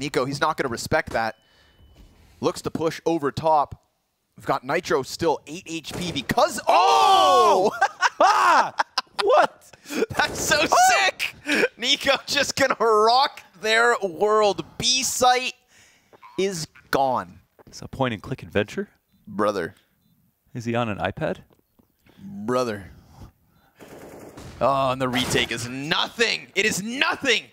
NiKo, he's not going to respect that. Looks to push over top. We've got Nitro still 8 HP because... Oh! oh! Ah! What? That's so oh! sick! NiKo just going to rock their world. B site is gone. It's a point and click adventure? Brother. Is he on an iPad? Brother. Oh, and the retake is nothing. It is nothing.